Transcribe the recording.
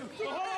Oh!